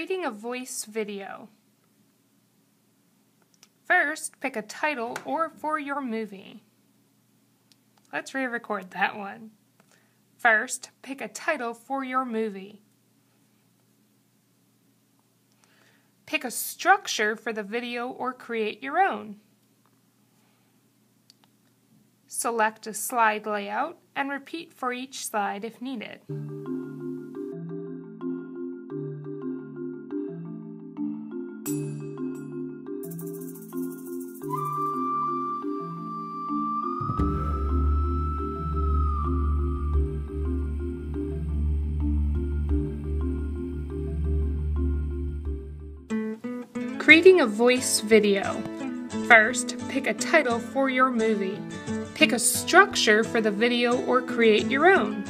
Creating a voice video. First, pick a title or for your movie. Let's re-record that one. First, pick a title for your movie. Pick a structure for the video or create your own. Select a slide layout and repeat for each slide if needed. Creating a voice video. First, pick a title for your movie. Pick a structure for the video or create your own.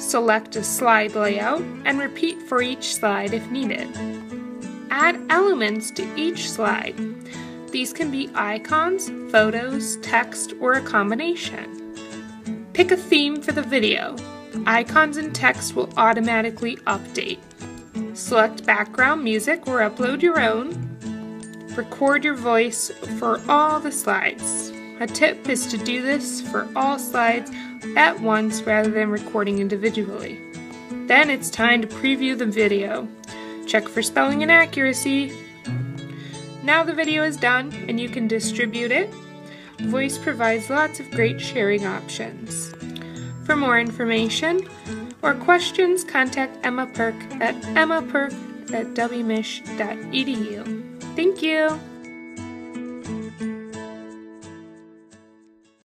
Select a slide layout and repeat for each slide if needed. Add elements to each slide. These can be icons, photos, text, or a combination. Pick a theme for the video. Icons and text will automatically update. Select background music or upload your own. Record your voice for all the slides. A tip is to do this for all slides at once rather than recording individually. Then it's time to preview the video. Check for spelling and accuracy. Now the video is done and you can distribute it. Voice provides lots of great sharing options. For more information, or questions, contact Emma Perk at emmaperk at wmich.edu. Thank you!